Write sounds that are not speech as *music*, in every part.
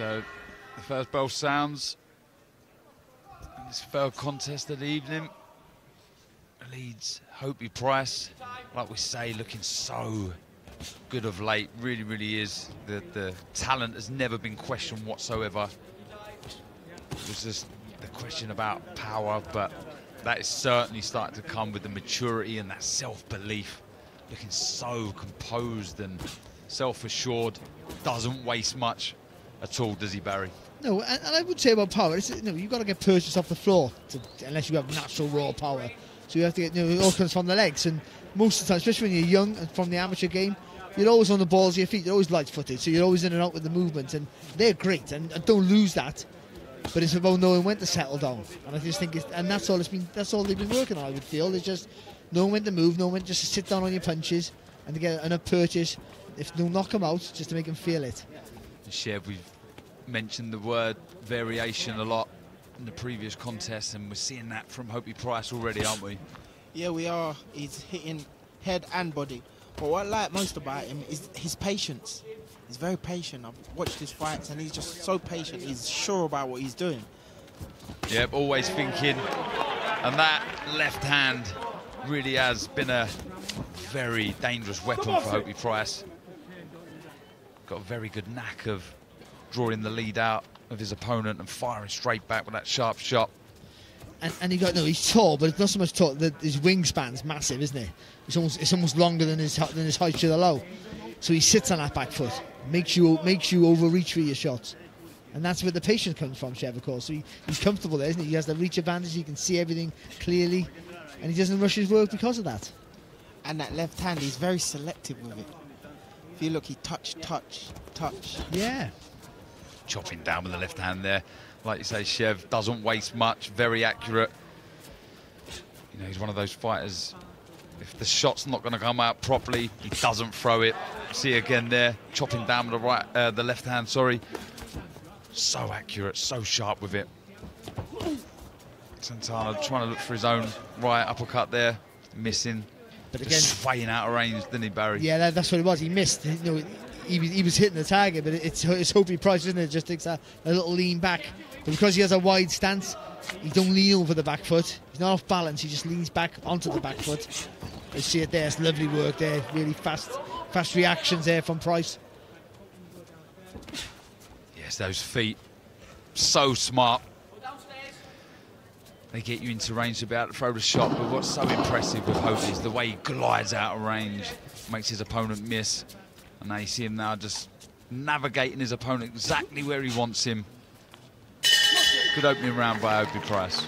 So the first bell sounds. This third contest of the evening. Leeds Hopey Price, like we say, looking so good of late. Really, really is. The the talent has never been questioned whatsoever. It was just the question about power, but that is certainly starting to come with the maturity and that self-belief. Looking so composed and self-assured. Doesn't waste much at all, does he, Barry? No, and, and I would say about power, it's, you know, you've got to get purchased off the floor to, unless you have natural raw power. So you have to get, you know, it all comes from the legs. And most of the time, especially when you're young and from the amateur game, you're always on the balls of your feet. You're always light-footed, so you're always in and out with the movement, and they're great. And, and don't lose that. But it's about knowing when to settle down. And I just think, it's, and that's all it's been. That's all they've been working on. I would feel is just knowing when to move, knowing when just to sit down on your punches, and to get enough purchase. If they'll knock them out, just to make them feel it. Chev, we've mentioned the word variation a lot in the previous contest, and we're seeing that from Hopey Price already, aren't we? Yeah, we are. He's hitting head and body. But what I like most about him is his patience. He's very patient. I've watched his fights, and he's just so patient. He's sure about what he's doing. Yep, always thinking. And that left hand really has been a very dangerous weapon for Hopey Price. Got a very good knack of drawing the lead out of his opponent and firing straight back with that sharp shot. And, and he got no, he's tall, but it's not so much tall. The, his wingspan's massive, isn't it? It's almost it's almost longer than his than his height to the low. So he sits on that back foot, makes you makes you overreach for your shots, and that's where the patience comes from, Chev, of course. So he, he's comfortable there, isn't he? He has the reach advantage. He can see everything clearly, and he doesn't rush his work because of that. And that left hand, he's very selective with it. If you look, he touch, touch, touch. Yeah. Chopping down with the left hand there. Like you say, Chev doesn't waste much, very accurate. You know, he's one of those fighters, if the shot's not going to come out properly, he doesn't throw it. See again there, chopping down with the right, uh, the left hand, sorry. So accurate, so sharp with it. Santana trying to look for his own right uppercut there, missing. But again, Just swaying out of range, didn't he, Barry? Yeah, that, that's what it was. He missed. You know, he was, he was hitting the target, but it's it's Hopey Price, isn't it? Just takes a, a little lean back. But because he has a wide stance, he don't lean over the back foot. He's not off balance. He just leans back onto the back foot. You see it there. It's lovely work there. Really fast, fast reactions there from Price. Yes, those feet, so smart. They get you into range able to throw the shot, but what's so impressive with Hope is the way he glides out of range, makes his opponent miss. And now you see him now just navigating his opponent exactly where he wants him. Good opening round by Hopey Price.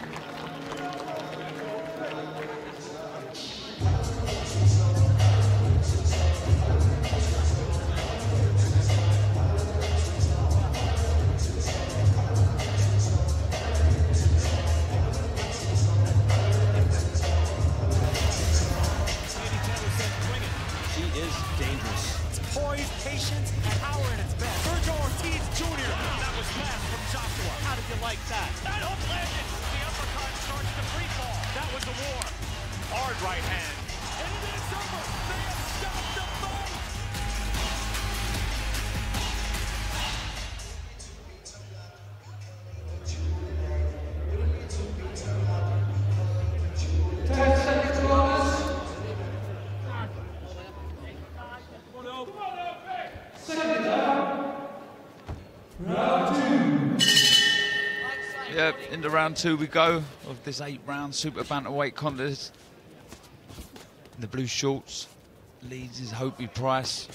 Into round two we go of this eight-round super bantamweight contest. In the blue shorts leads his Hopey Price.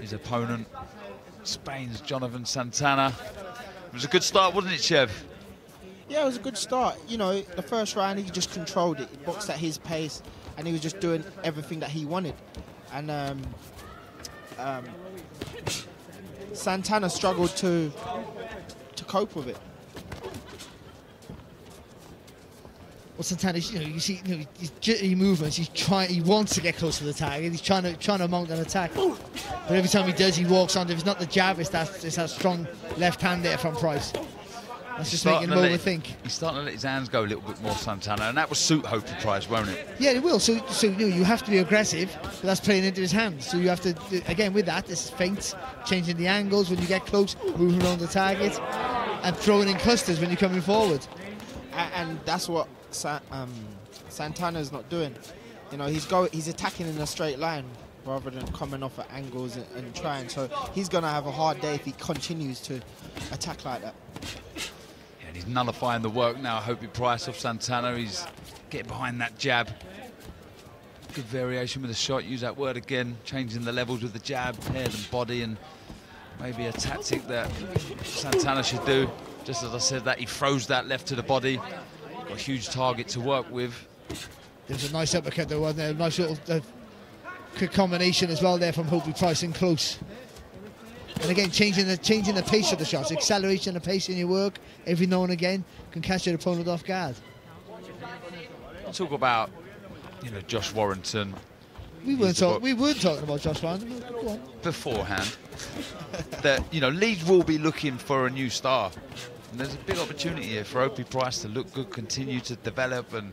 His opponent, Spain's Jonathan Santana. It was a good start, wasn't it, Chev? Yeah, it was a good start. You know, the first round he just controlled it, he boxed at his pace, and he was just doing everything that he wanted. And um, um, Santana struggled to to cope with it. Well, Santana, you know, you see, you know, his jittery movements. He's trying. He wants to get close to the target. He's trying to trying to mount an attack. But every time he does, he walks on. If it's not the jab, it's that it's that strong left hand there from Price. That's just making him to let- overthink. He's starting to let his hands go a little bit more, Santana, and that will suit Hopey Price, won't it? Yeah, it will. So, so you know, you have to be aggressive, but that's playing into his hands. So you have to, again, with that, this is feints, changing the angles when you get close, moving around the target, and throwing in clusters when you're coming forward. A- and that's what Sa- um, Santana's not doing. You know, he's go he's attacking in a straight line rather than coming off at angles and, and trying. So he's gonna have a hard day if he continues to attack like that. Yeah, and he's nullifying the work now. Hopey Price off Santana. He's getting behind that jab. Good variation with the shot. Use that word again. Changing the levels with the jab, head and body, and maybe a tactic that Santana should do. Just as I said, that he throws that left to the body. Got a huge target to work with. There's a nice uppercut there, wasn't there? A nice little uh, quick combination as well there from Hopey Price in close. And again, changing the changing the pace of the shots, accelerating the pace in your work every now and again can catch your opponent off guard. Talk about, you know, Josh Warrington We weren't talking. We weren't talking about Josh Warrington beforehand that you know Leeds will be looking for a new star. And there's a big opportunity here for Hopey Price to look good, continue to develop, and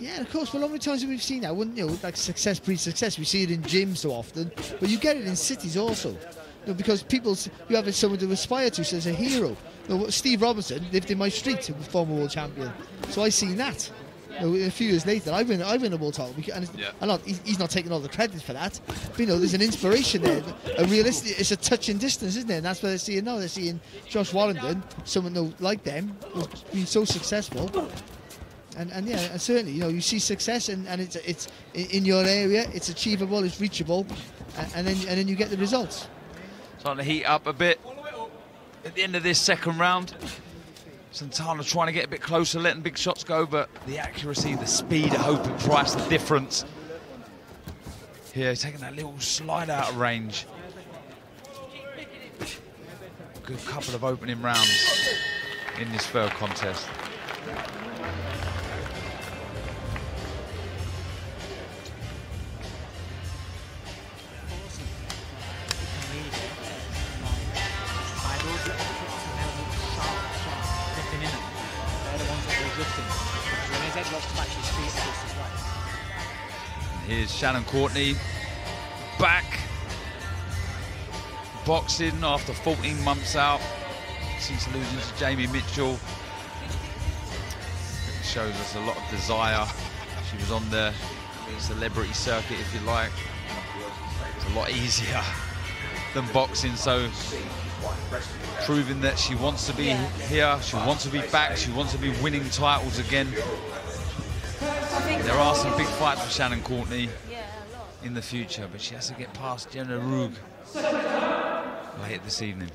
Yeah, of course. Well, how many times have we seen that? Wouldn't you? know, Like success breeds success. We see it in gyms so often, but you get it in cities also. You know, because people, you have someone to aspire to so as a hero. You know, Steve Robinson lived in my street, former world champion. So I seen that. You know, a few years later, I win, I win a world title. Beca- And Yeah. I'm not, he's, he's not taking all the credit for that. But, you know, there's an inspiration there. A realistic, it's a touching distance, isn't it? And that's what they're seeing now. They're seeing Josh Warrington, someone you know, like them, who's been so successful and, and yeah, and certainly, you know, you see success, and, and it's it's in in your area, it's achievable, it's reachable, and, and then and then you get the results. starting to heat up a bit. At the end of this second round, Santana trying to get a bit closer, letting big shots go, but the accuracy, the speed of Hope and Price, the difference. Here, taking that little slide out of range. Good couple of opening rounds in this third contest. Here's Shannon Courtney back boxing after 14 months out since losing to Jamie Mitchell. It shows us a lot of desire. She was on the celebrity circuit, if you like. It's a lot easier than boxing, so proving that she wants to be here, she wants to be back, she wants to be winning titles again. There are some big fights for Shannon Courtney in the future, but she has to get past Gemma Ruegg *laughs* late this evening.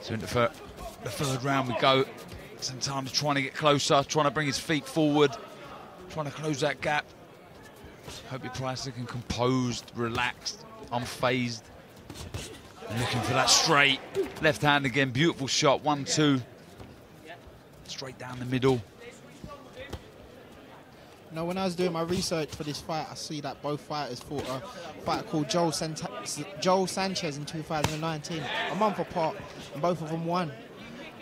So into the third round we go. Santana trying to get closer, trying to bring his feet forward, trying to close that gap. Hope your Price looking composed, relaxed, unfazed. Looking for that straight left hand again. Beautiful shot. One, two. Straight down the middle. Now, when I was doing my research for this fight, I see that both fighters fought a fight called Joel, Sant- Joel Sanchez in 2019, a month apart, and both of them won.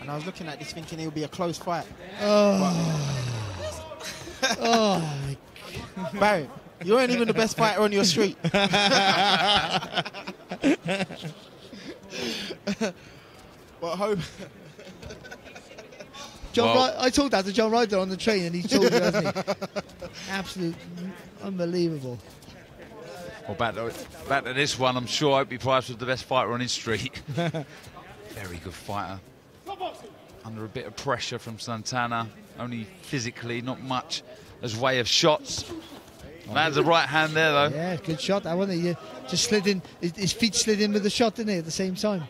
And I was looking at this thinking it would be a close fight. *sighs* Oh, Oh, Barry, you weren't even the best fighter on your street. *laughs* but hope John, Well- Ry- I told that to John Ryder on the train, and he told me, hasn't he? *laughs* Absolute, unbelievable. Well, back to, back to this one. I'm sure Hopey Price was the best fighter on his street. *laughs* Very good fighter. Under a bit of pressure from Santana. Only physically, not much as way of shots. Lands a right hand there, though. Yeah, good shot. That wasn't it? You just slid in. His, feet slid in with the shot, didn't he, At the same time.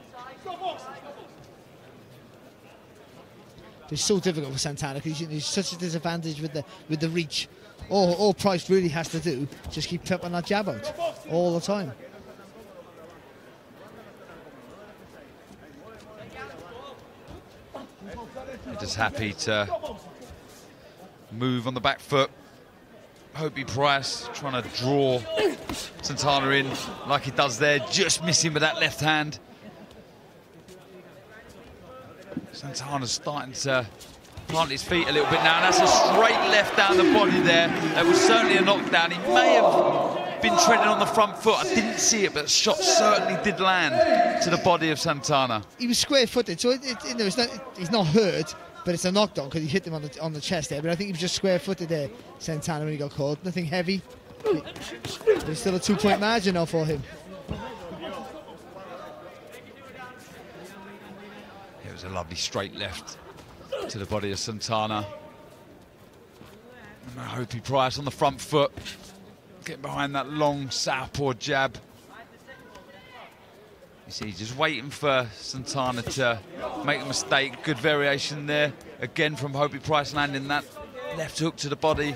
It's so difficult for Santana because he's, he's such a disadvantage with the with the reach. All, all Price really has to do just keep peppering that jab out all the time. Just happy to move on the back foot. Hopey Price trying to draw Santana in like he does there, just missing with that left hand. Santana's starting to plant his feet a little bit now, and that's a straight left down the body there. That was certainly a knockdown. He may have been treading on the front foot. I didn't see it, but the shot certainly did land to the body of Santana. He was square-footed, so it, it, you know, not, he's not hurt, but it's a knockdown because he hit him on the on the chest there. But I think he was just square-footed there, Santana, when he got caught. Nothing heavy. There's still a two-point margin now for him. It was a lovely straight left to the body of Santana. And I hope he Price on the front foot, getting behind that long southpaw jab. You see, just waiting for Santana to make a mistake. Good variation there. Again from Hopey Price landing that left hook to the body.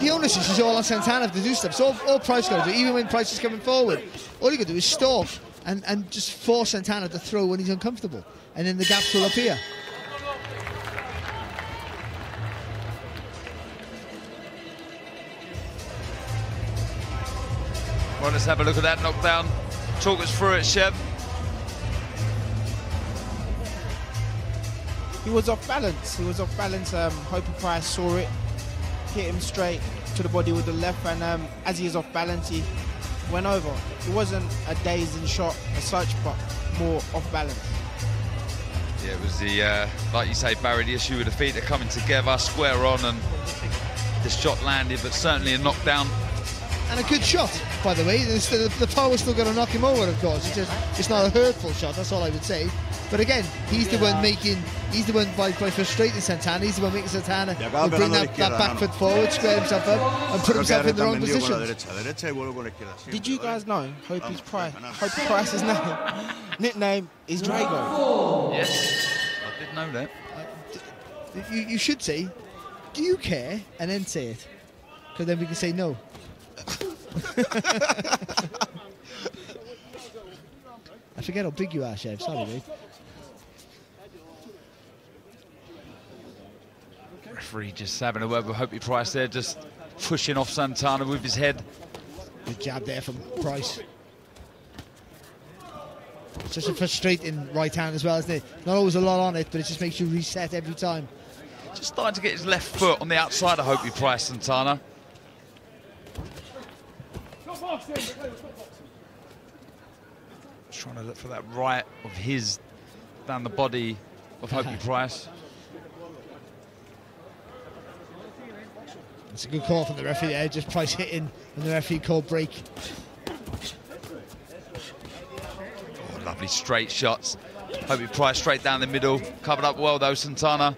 The onus is all on Santana to do stuff. So all, all Price got to do, even when Price is coming forward, all you got to do is stop and, and just force Santana to throw when he's uncomfortable. And then the gaps will appear. Well, let's have a look at that knockdown. Talk us through it, Chev. He was off balance. He was off balance. Um, Hopey Price saw it, hit him straight to the body with the left, and um, as he is off balance, he went over. It wasn't a dazing shot as such, but more off balance. Yeah, it was the, uh, like you say, Barry, the issue with the feet are coming together, square on, and the shot landed, but certainly a knockdown. And a good shot, by the way. There's still, the power's still going to knock him over, of course. It's, just, it's not a hurtful shot, that's all I would say. But again, he's the one making, he's the one by, by frustrating Santana, he's the one making Santana Y acaba will bring pegando a la that, that back foot forward, square himself up, and put himself in the wrong también dio con la position. derecha, derecha y vuelvo con la izquierda. siempre, Did you guys know Hopey's Vamos, Price? Fernando. Hopey Price's name, nickname is Drago. Yes, I did know that. Uh, you, you should say, do you care? And then say it. Because then we can say no. I forget how big you are, Chev. Sorry, mate. Referee just having a word with Hopey Price there, just pushing off Santana with his head. Good jab there from Price. Such a frustrating right hand as well, isn't it? Not always a lot on it, but it just makes you reset every time. Just starting to get his left foot on the outside of Hopey Price, Santana. Just trying to look for that right of his down the body of Hopey *laughs* Price. It's a good call from the referee there, just Price hitting and the referee called break. Oh, lovely straight shots. Hopey Price straight down the middle. Covered up well though, Santana.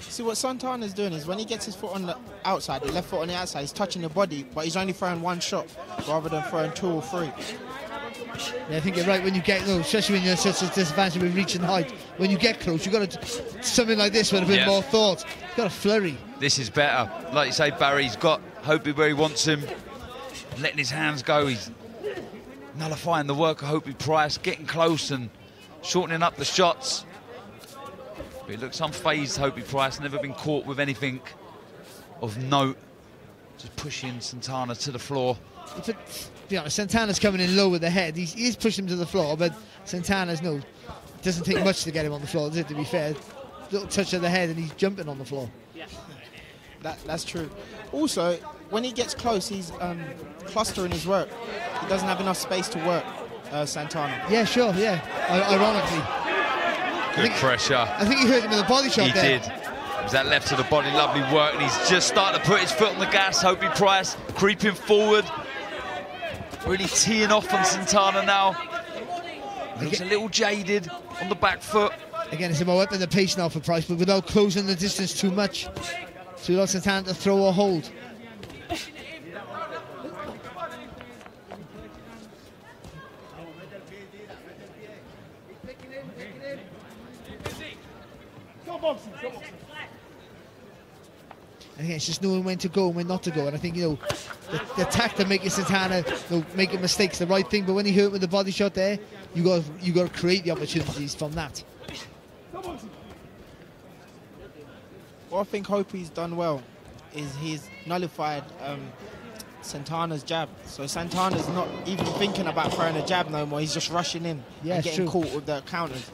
See what Santana's doing is when he gets his foot on the outside, the left foot on the outside, he's touching the body, but he's only throwing one shot rather than throwing two or three. Yeah, I think you're right when you get, no, especially when you're at such a disadvantage with reaching height. When you get close, you've got to, something like this with a bit Yeah. more thought. You've got a flurry. This is better. Like you say, Barry's got Hopey where he wants him. Letting his hands go. He's nullifying the work of Hopey Price, getting close and shortening up the shots. But he looks unfazed, Hopey Price, never been caught with anything of note. Just pushing Santana to the floor. To be honest, Santana's coming in low with the head. He's, he's pushing him to the floor, but Santana's no, doesn't take much to get him on the floor, does it, to be fair? Little touch of the head and he's jumping on the floor. That, that's true. Also, when he gets close, he's um, clustering his work. He doesn't have enough space to work, uh, Santana. Yeah, sure, yeah. I- ironically. Good think- pressure. I think he hurt him in the body shot He there. did. It that left to the body, lovely work, and he's just starting to put his foot on the gas. Hopey Price creeping forward, really teeing off on Santana now. Looks a little jaded on the back foot. Again, it's about upping the pace now for Price, but without closing the distance too much. So he allows Santana to throw or hold. And again, it's just knowing when to go and when not to go. And I think, you know, the, the tact of making Santana you know, making mistakes, the right thing. But when he hurt with the body shot there, you got you got to create the opportunities from that. What I think Hopey's done well is he's nullified um, Santana's jab. So Santana's not even thinking about throwing a jab no more. He's just rushing in Yeah, and getting true. caught with the counters.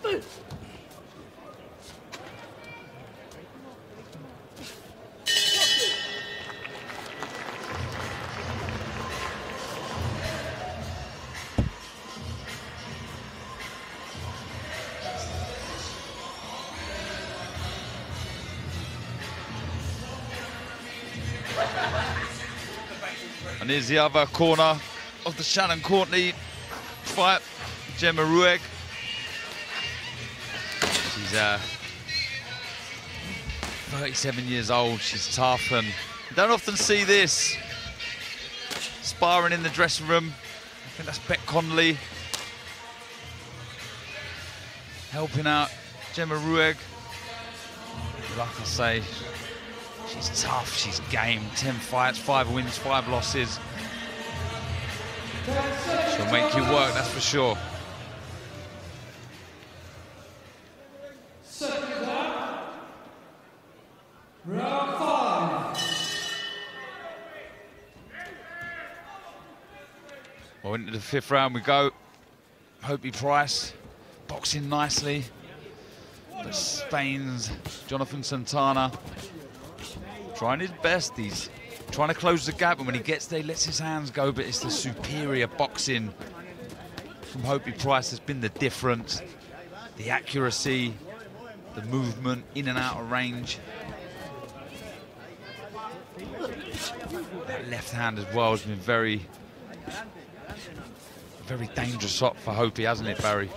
And here's the other corner of the Shannon Courtney fight, Gemma Ruegg. She's uh, 37 years old, she's tough and you don't often see this. Sparring in the dressing room. I think that's Beck Conley. Helping out Gemma Ruegg. Like I say, She's tough, she's game. 10 fights, 5 wins, 5 losses. She'll make you work, that's for sure. Well, into the fifth round we go. Hopey Price boxing nicely. But Spain's Jonathan Santana trying his best. He's trying to close the gap, and when he gets there, he lets his hands go. But it's the superior boxing from Hopey Price has been the difference. The accuracy, the movement in and out of range. That left hand as well has been very, very dangerous shot for Hopey, hasn't it, Barry?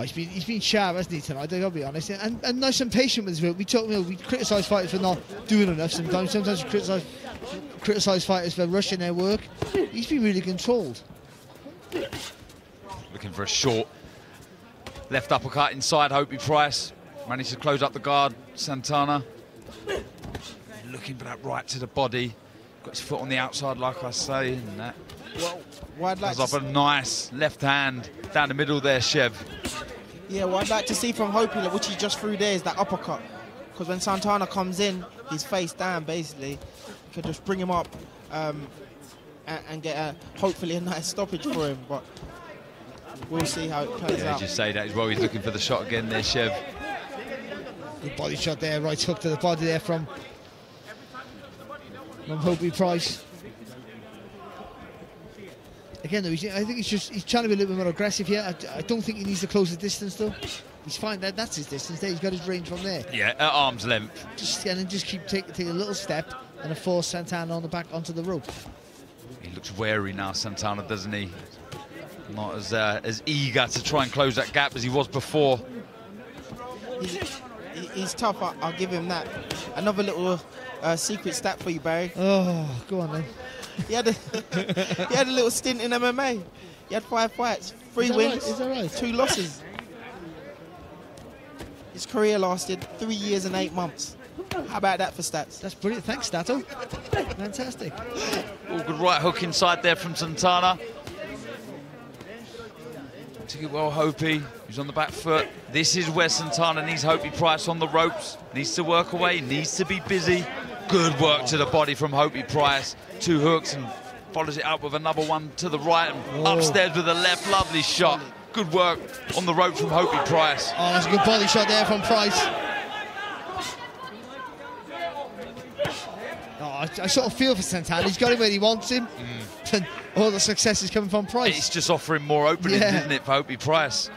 Oh, he's been he's been sharp, hasn't he tonight? I'll be honest, and, and nice and patient with his work. We talk, you know, we criticise fighters for not doing enough. Sometimes, sometimes we criticise criticise fighters for rushing their work. He's been really controlled. Looking for a short left uppercut inside Hopey Price. Managed to close up the guard, Santana. Looking for that right to the body. Got his foot on the outside, like I say, and that Well, like up a nice left hand down the middle there, Chev. Yeah, what I'd like to see from Hopey, which he just threw there, is that uppercut. Because when Santana comes in, he's face down basically. You could just bring him up um, and, and get a, hopefully a nice stoppage for him. But we'll see how it plays Yeah, out. just say that as well. He's looking for the shot again there, Chev. Good body shot there, right hook to the body there from from Hopey Price. Again, though, he's, I think he's just he's trying to be a little bit more aggressive here. I, I don't think he needs to close the distance though. He's fine. That that's his distance. There, he's got his range from there. Yeah, at arm's length. Just and then just keep taking take a little step and a force Santana on the back onto the rope. He looks wary now, Santana, doesn't he? Not as uh, as eager to try and close that gap as he was before. He's, he's tough, I, I'll give him that. Another little uh, secret stat for you, Barry. Oh, go on then. He had, a, *laughs* he had a little stint in MMA. He had five fights, three Is that wins, right? Is that right? two losses. His career lasted three years and eight months. How about that for stats? That's brilliant. Thanks, Stato. Fantastic. All good right hook inside there from Santana. Took it well, Hopey. He's on the back foot. This is where Santana needs Hopey Price on the ropes. Needs to work away, needs to be busy. Good work to the body from Hopey Price. Two hooks and follows it up with another one to the right and Oh. upstairs with a left. Lovely shot. Good work on the rope from Hopey Price. Oh, that's a good body shot there from Price. Oh, I, I sort of feel for Santana. He's got him where he wants him. Mm. And all the success is coming from Price. It's just offering more openings, Yeah. isn't it, for Hopey Price?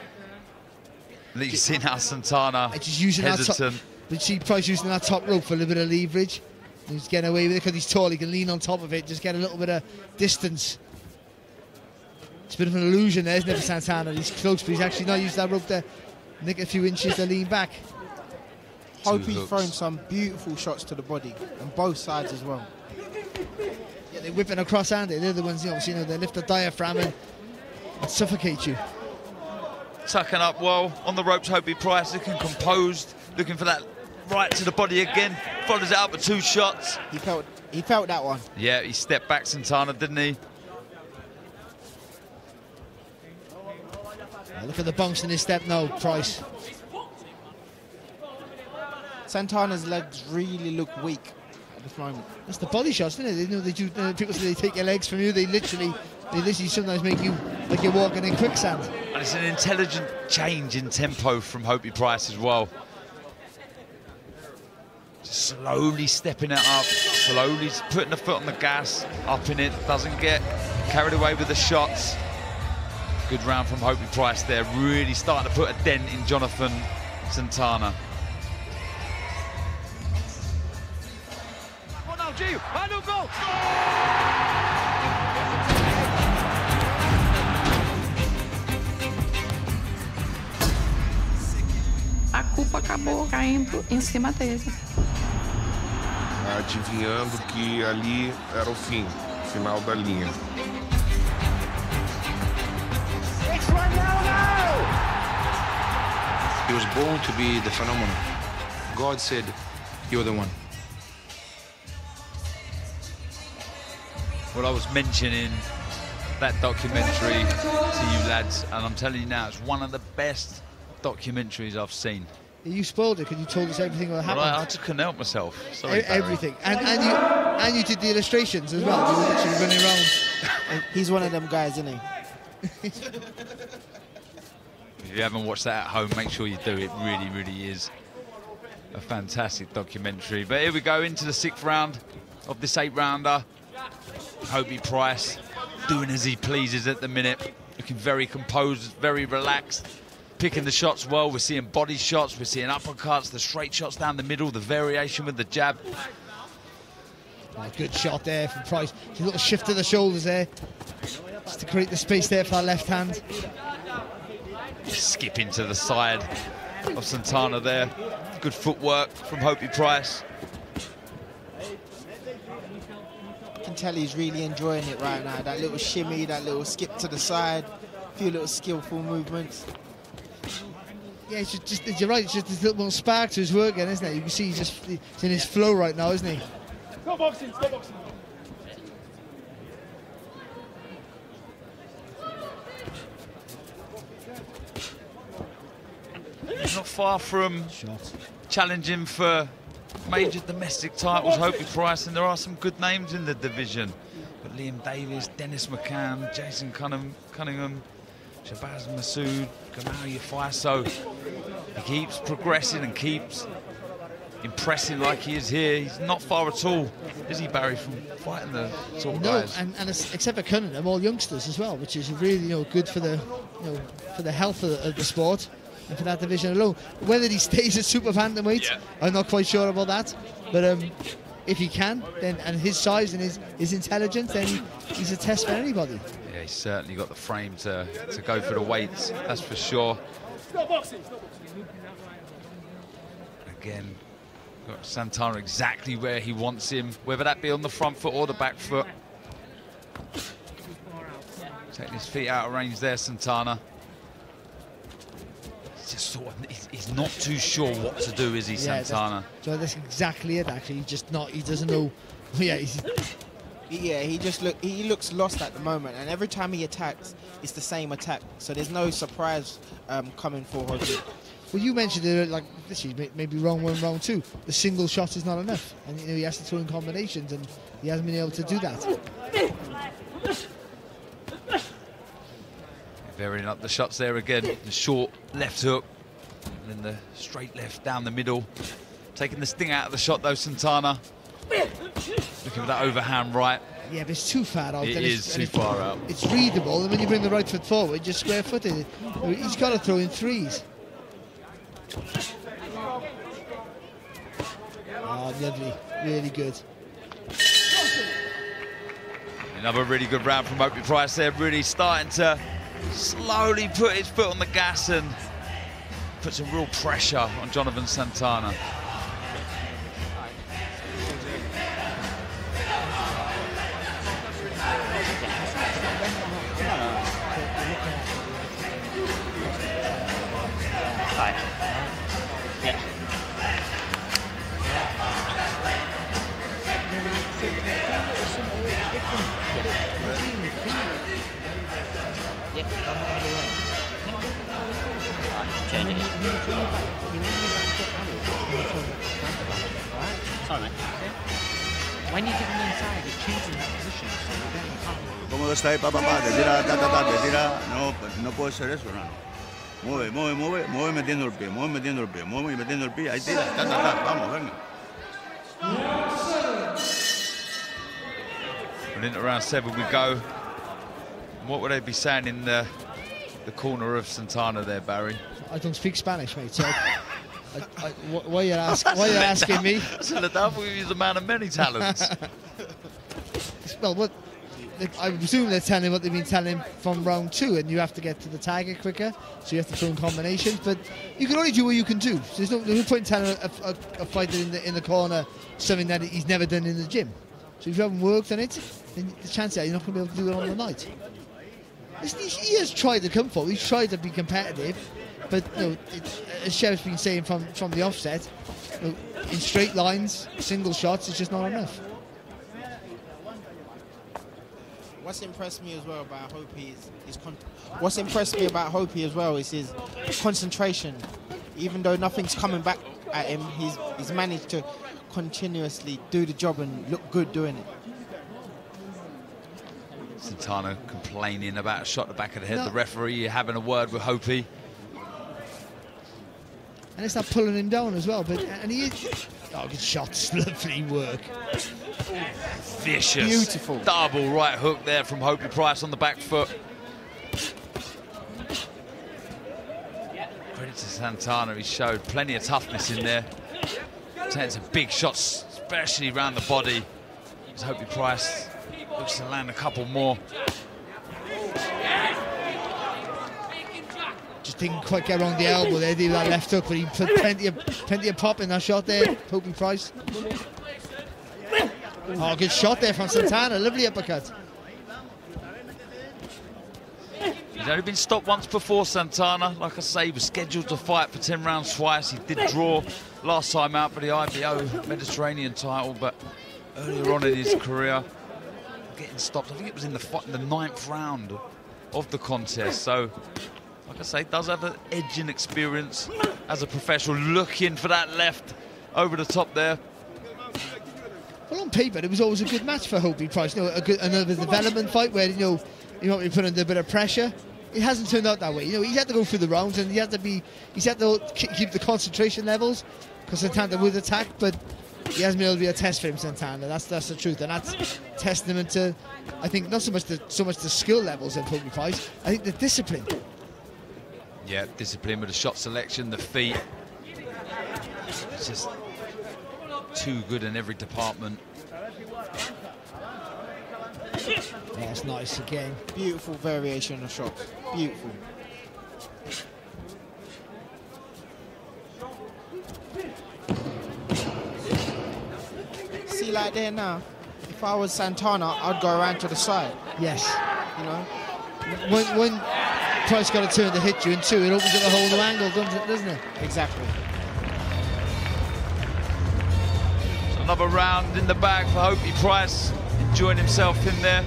Look, You see now Santana just using that top, hesitant. but see Price using that top rope for a little bit of leverage. He's getting away with it because he's tall. He can lean on top of it, just get a little bit of distance. It's a bit of an illusion there, isn't it, for Santana? He's close, but he's actually not used that rope to nick a few inches to lean back. Hope Two he's hooks. thrown some beautiful shots to the body on both sides as well. Yeah, they're whipping across Andy. They're the ones, you know, you know they lift the diaphragm and, and suffocate you. tucking up well on the ropes. Hopey Price looking composed, looking for that right to the body again. Follows it up with two shots. He felt he felt that one. Yeah, he stepped back Santana, didn't he? Oh, look at the bounce in his step now, Price. Santana's legs really look weak at this moment. That's the body shots, isn't it? They, you know, they do, uh, people say they take your legs from you. They literally, they literally sometimes make you like you're walking in quicksand. And it's an intelligent change in tempo from Hopey Price as well. Slowly stepping it up, slowly putting the foot on the gas, up in it, doesn't get carried away with the shots. Good round from Hopey Price there, really starting to put a dent in Jonathan Santana. A culpa acabou caindo em cima dele. Adivinhando que ali era o fim, final da linha. He was born to be the phenomenon. God said, You're the one. Well, I was mentioning that documentary to you lads, and I'm telling you now, it's one of the best documentaries I've seen. You spoiled it because you told us everything that But happened. I, I just couldn't help myself. Sorry, E- everything, and and you and you did the illustrations as well. You were literally running around. *laughs* He's one of them guys, isn't he? If you haven't watched that at home, make sure you do. It really, really is a fantastic documentary. But here we go into the sixth round of this eight-rounder. Hopey Price doing as he pleases at the minute, looking very composed, very relaxed, picking the shots well. We're seeing body shots, we're seeing uppercuts, the straight shots down the middle, the variation with the jab. Oh, good shot there from Price. A little shift to the shoulders there, just to create the space there for that left hand. Skipping to the side of Santana there. Good footwork from Hopey Price. You can tell he's really enjoying it right now. That little shimmy, that little skip to the side, a few little skillful movements. Yeah, it's just, just you're right. It's just this little more spark to his work, again, isn't it? You can see he's just he's in his flow right now, isn't he? Stop boxing, stop boxing. He's not far from challenging for major domestic titles, Hopey Price, and there are some good names in the division. But Liam Davis, Dennis McCann, Jason Cunningham, Cunningham Shabazz Masoud, Gamal Yafaiso. He keeps progressing and keeps impressing like he is here. He's not far at all, is he, Barry, from fighting the sort of No, guys? and, and it's- except for Cunningham, all youngsters as well, which is really you know good for the you know for the health of the, of the sport and for that division alone. Whether he *laughs* stays at super bantamweight, Yeah. I'm not quite sure about that. But um, if he can, then and his size and his, his intelligence, then he's a test for anybody. Yeah, he's certainly got the frame to, to go for the weights, that's for sure. Again, got Santana exactly where he wants him, whether that be on the front foot or the back foot. Taking his feet out of range there, Santana. He's just sort of, he's, he's not too sure what to do, is he, Yeah, that's- Santana? So that's exactly it. Actually, he's just not. He doesn't know. *laughs* Yeah, he's, Yeah, he just look he looks lost at the moment, and every time he attacks, it's the same attack. So there's no surprise um, coming for Hodge. Well, you mentioned it like this is maybe wrong one, wrong two. The single shot is not enough, and you know he has to throw in combinations, and he hasn't been able to do that. Varying up the shots there again. The short left hook, and then the straight left down the middle. Taking the sting out of the shot though, Santana. Looking for that overhand right. Yeah, but it's too far out. It it's- too far out. It's readable, and when you bring the right foot forward, you're square footed. He's got to throw in threes. Oh, lovely. Really good. Another really good round from Hopey Price there, really starting to slowly put his foot on the gas and put some real pressure on Jonathan Santana. Está ahí, pa, pa, pa, te tira, ta, ta, ta, te tira. No, no puede ser eso, no. Mueve, mueve, mueve, mueve metiendo el pie, mueve metiendo el pie, mueve metiendo el pie, ahí tira, ta, ta, ta, vamos, venga. And into round seven we go. What would they be saying in the the corner of Santana there, Barry? I don't speak Spanish, mate. So, I, I, wh- why you ask? Why you asking me? So the double he's a man of many talents. *laughs* Well, what? I presume they're telling what they've been telling from round two, and you have to get to the target quicker, so you have to throw in combinations. But you can only do what you can do. So there's no, there's no point in telling a, a, a fighter in the in the corner something that he's never done in the gym. So if you haven't worked on it, then the chances are you're not going to be able to do it on the night. He, he has tried to come forward. He's tried to be competitive, but you know, as Sheriff's been saying from from the offset, you know, in straight lines, single shots, it's just not enough. What's impressed me as well about Hopey is his con- what's impressed me about Hopey as well is his concentration. Even though nothing's coming back at him, he's he's managed to continuously do the job and look good doing it. Santana complaining about a shot at the back of the head. No. The referee having a word with Hopey. And it's not pulling him down as well. But and he is. Oh, good shots, *laughs* lovely work. Vicious. Beautiful. Double right hook there from Hopey Price on the back foot. Credit to Santana, he showed plenty of toughness in there. Taking some big shots, especially around the body. As Hopey Price looks to land a couple more. Just didn't quite get around the elbow there, did that left hook, but he put plenty of plenty of pop in that shot there. Hopey Price. Oh, good shot there from Santana. Lovely uppercut. He's only been stopped once before, Santana. Like I say, he was scheduled to fight for 10 rounds twice. He did draw last time out for the IBO Mediterranean title, but earlier on in his career, getting stopped. I think it was in the, the ninth round of the contest. So, like I say, does have an edge in experience as a professional, looking for that left over the top there. Well, on paper, it was always a good match for Hopey Price. You know, good, another development fight where you know you know you put under a bit of pressure. It hasn't turned out that way. You know, he had to go through the rounds and he had to be he's had to keep the concentration levels because Santana would attack, but he hasn't been able to be a test for him, Santana. That's that's the truth, and that's testament to I think not so much the so much the skill levels of Hopey Price. I think the discipline. Yeah, discipline with the shot selection, the feet. It's just too good in every department. Yeah, it's nice again. Beautiful variation of shots. Beautiful. See, like there now, if I was Santana, I'd go around to the side. Yes. You know, When when Price got a turn to hit you, and two, it opens up a whole new angle, doesn't it? Doesn't it? exactly. Another round in the bag for Hopey Price, enjoying himself in there.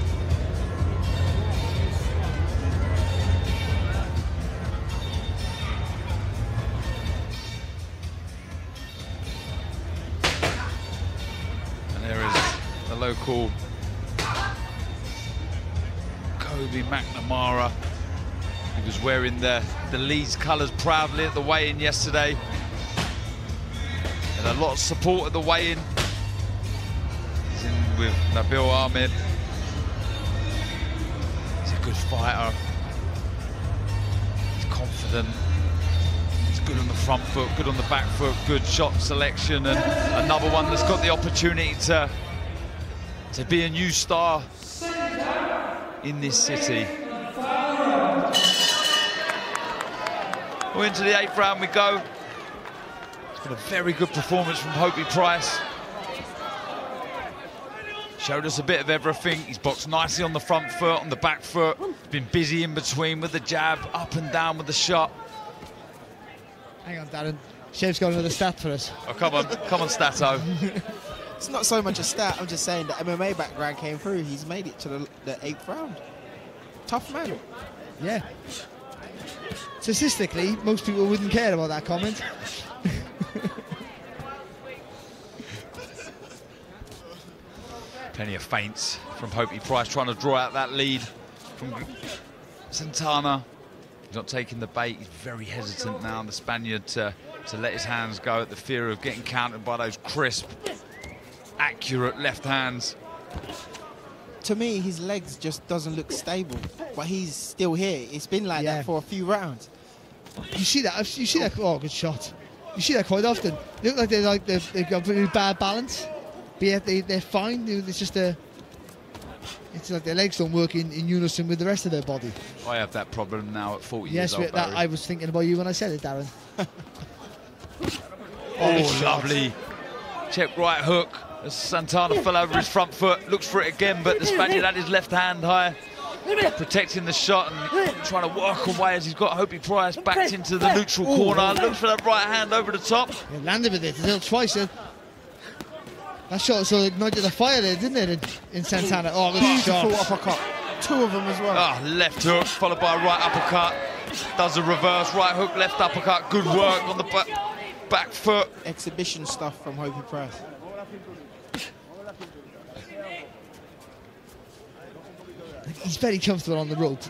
And there is the local Kobe McNamara. He was wearing the, the Leeds colours proudly at the weigh-in yesterday. And a lot of support at the weigh-in. With Nabil Ahmed. He's a good fighter. He's confident. He's good on the front foot, good on the back foot, good shot selection, and another one that's got the opportunity to to be a new star in this city. Well, into the eighth round we go. It's been a very good performance from Hopey Price. Showed us a bit of everything. He's boxed nicely on the front foot, on the back foot. Been busy in between with the jab, up and down with the shot. Hang on, Darren. Chev's got another stat for us. Oh, come on, come on, Stato. *laughs* It's not so much a stat. I'm just saying the MMA background came through. He's made it to the, the eighth round. Tough man. Yeah. Statistically, most people wouldn't care about that comment. *laughs* Plenty of feints from Hopey Price trying to draw out that lead from Santana. He's not taking the bait. He's very hesitant now, the Spaniard, to, to let his hands go at the fear of getting countered by those crisp, accurate left hands. To me, his legs just doesn't look stable, but he's still here. It's been like Yeah. that for a few rounds. You see that? You see that? Oh, good shot. You see that quite often. They look like they're like they've, they've got really bad balance, but yet they they're fine. It's just a. It's like their legs don't work in, in unison with the rest of their body. I have that problem now at 40 Yes, years old. but that, I was thinking about you when I said it, Darren. *laughs* Oh, lovely. Check right hook. As Santana fell over his front foot, looks for it again, but the Spaniard had his left hand high, protecting the shot and trying to work away as he's got Hopey Price backed into the neutral corner. Looks for that right hand over the top. It landed with it. It did twice. Eh? That shot so ignited the fire there, didn't it, in, in Santana? Oh, good Beautiful shot. uppercut. Two of them as well. Ah, left hook followed by a right uppercut. Does a reverse right hook, left uppercut. Good work on the back, back foot. Exhibition stuff from Hopey Price. He's very comfortable on the rope.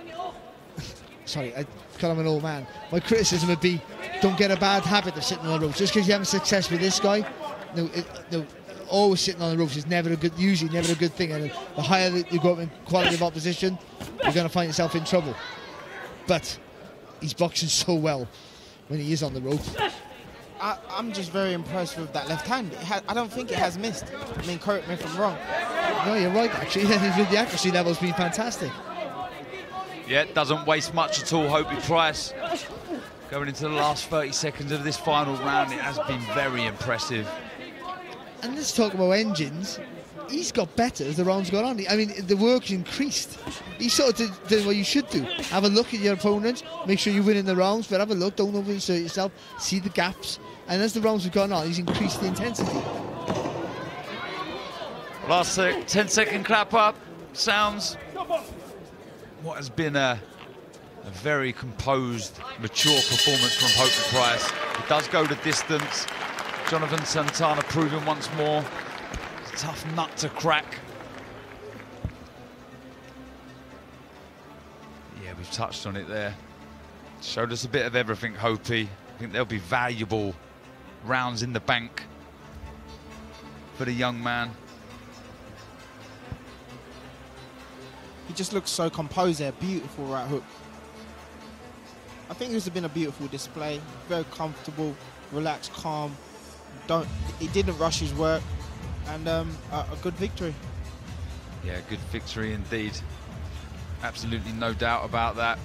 *laughs* Sorry, I call him an old man. My criticism would be don't get a bad habit of sitting on the ropes. Just because you haven't success with this guy, no, it, no, always sitting on the ropes is never a good, usually never a good thing. And the higher that you go up in quality of opposition, you're going to find yourself in trouble. But he's boxing so well when he is on the rope. I, I'm just very impressed with that left hand. It ha- I don't think it has missed. I mean, correct me if I'm wrong. No, you're right, actually. *laughs* the accuracy level's been fantastic. Yeah, doesn't waste much at all. Hopey Price going into the last 30 seconds of this final round. It has been very impressive. And let's talk about engines. He's got better as the rounds gone on. I mean, the work's increased. He sort of did, did what you should do. Have a look at your opponent, make sure you win in the rounds, but have a look, don't overinsert yourself, see the gaps. And as the rounds have gone on, he's increased the intensity. Last sec- 10 second clap up. Sounds what has been a, a very composed, mature performance from Hopey Price. It does go the distance. Jonathan Santana proving once more. Tough nut to crack. Yeah, we've touched on it there. Showed us a bit of everything, Hopey. I think there'll be valuable rounds in the bank for the young man. He just looks so composed there. Beautiful right hook. I think this has been a beautiful display. Very comfortable, relaxed, calm. Don't. He didn't rush his work, and um, a, a good victory. Yeah, good victory indeed. Absolutely no doubt about that.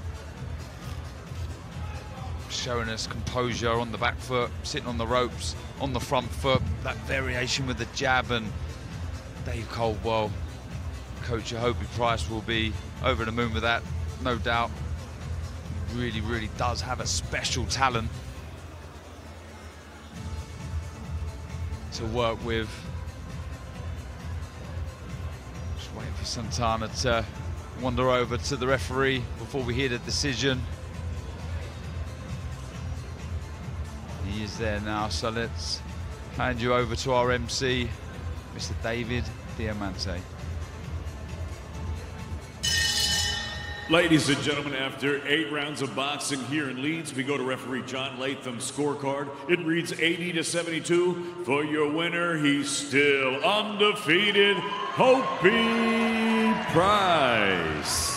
Showing us composure on the back foot, sitting on the ropes, on the front foot, that variation with the jab and Dave Coldwell, coach Hopey Price will be over the moon with that, no doubt. Really, really does have a special talent to work with. Just waiting for Santana to wander over to the referee before we hear the decision. He is there now, so let's hand you over to our MC, Mr. David Diamante. Ladies and gentlemen, after eight rounds of boxing here in Leeds, we go to referee John Latham's scorecard. It reads 80 to 72 for your winner. He's still undefeated, Hopey Price.